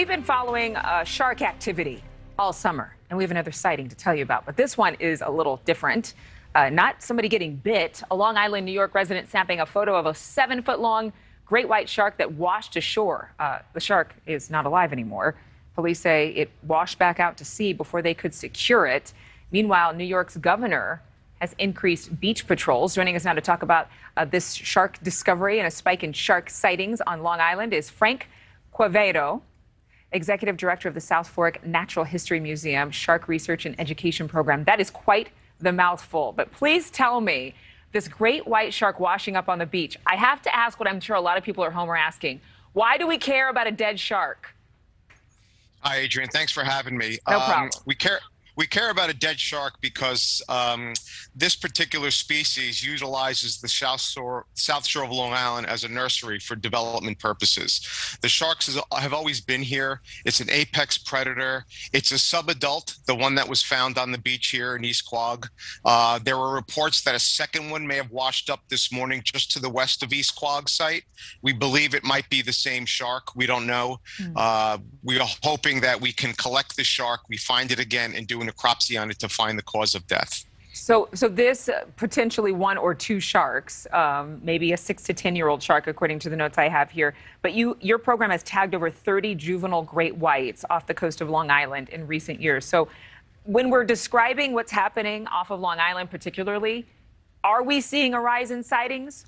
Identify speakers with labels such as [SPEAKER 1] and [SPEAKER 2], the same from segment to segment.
[SPEAKER 1] we've been following uh, shark activity all summer, and we have another sighting to tell you about. But this one is a little different. Uh, not somebody getting bit. A Long Island, New York resident snapping a photo of a seven foot long great white shark that washed ashore. Uh, the shark is not alive anymore. Police say it washed back out to sea before they could secure it. Meanwhile, New York's governor has increased beach patrols. Joining us now to talk about uh, this shark discovery and a spike in shark sightings on Long Island is Frank Quevedo, executive director of the South Fork Natural History Museum Shark Research and Education Program. That is quite the mouthful. But please tell me this great white shark washing up on the beach. I have to ask what I'm sure a lot of people at home are asking. Why do we care about a dead shark?
[SPEAKER 2] Hi, Adrienne. Thanks for having me.
[SPEAKER 1] No um, problem.
[SPEAKER 2] We care we care about a dead shark because um, this particular species utilizes the south shore, south shore of Long Island as a nursery for development purposes. The sharks is, have always been here. It's an apex predator. It's a subadult, the one that was found on the beach here in East Quogue. Uh, there were reports that a second one may have washed up this morning just to the west of East Quogue site. We believe it might be the same shark. We don't know. Mm. Uh, we are hoping that we can collect the shark, we find it again, and do an necropsy on it to find the cause of death.
[SPEAKER 1] So, so this uh, potentially one or two sharks, um, maybe a six to ten year old shark, according to the notes I have here. But you, your program has tagged over 30 juvenile great whites off the coast of Long Island in recent years. So, when we're describing what's happening off of Long Island, particularly, are we seeing a rise in sightings?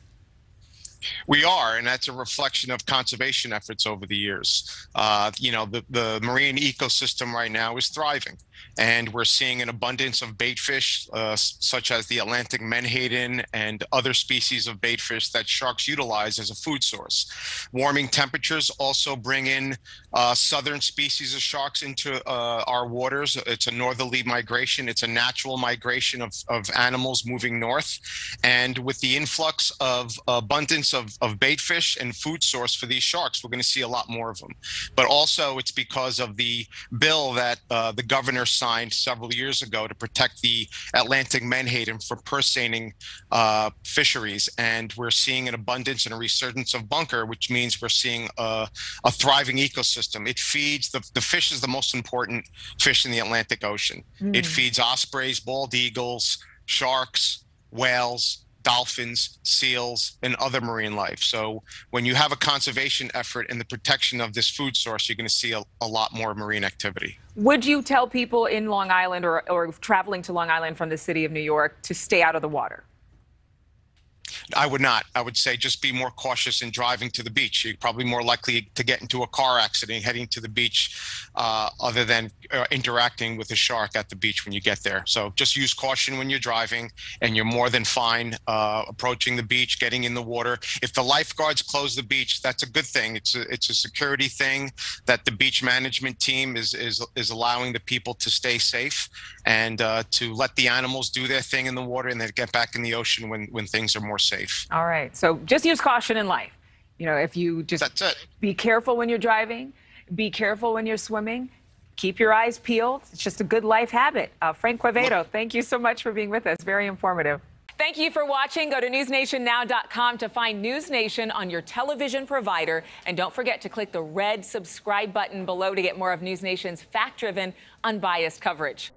[SPEAKER 2] We are, and that's a reflection of conservation efforts over the years. Uh, you know, the, the marine ecosystem right now is thriving, and we're seeing an abundance of bait fish, uh, such as the Atlantic menhaden and other species of bait fish that sharks utilize as a food source. Warming temperatures also bring in uh, southern species of sharks into uh, our waters. It's a northerly migration. It's a natural migration of, of animals moving north, and with the influx of abundance of, of bait fish and food source for these sharks, we're going to see a lot more of them. But also, it's because of the bill that uh, the governor signed several years ago to protect the Atlantic menhaden from purse uh, fisheries. And we're seeing an abundance and a resurgence of bunker, which means we're seeing a, a thriving ecosystem. It feeds the, the fish is the most important fish in the Atlantic Ocean. Mm. It feeds ospreys, bald eagles, sharks, whales, dolphins, seals, and other marine life. So when you have a conservation effort in the protection of this food source, you're going to see a, a lot more marine activity.
[SPEAKER 1] Would you tell people in Long Island or, or traveling to Long Island from the city of New York to stay out of the water?
[SPEAKER 2] I would not. I would say just be more cautious in driving to the beach. You're probably more likely to get into a car accident heading to the beach, uh, other than uh, interacting with a shark at the beach when you get there. So just use caution when you're driving, and you're more than fine uh, approaching the beach, getting in the water. If the lifeguards close the beach, that's a good thing. It's a it's a security thing that the beach management team is is is allowing the people to stay safe and uh, to let the animals do their thing in the water and then get back in the ocean when when things are more safe safe.
[SPEAKER 1] All right. So just use caution in life. You know, if you just
[SPEAKER 2] That's it.
[SPEAKER 1] be careful when you're driving, be careful when you're swimming, keep your eyes peeled. It's just a good life habit. Uh, Frank Quevedo, thank you so much for being with us. Very informative. Thank you for watching. Go to newsnationnow.com to find News Nation on your television provider. And don't forget to click the red subscribe button below to get more of News Nation's fact driven, unbiased coverage.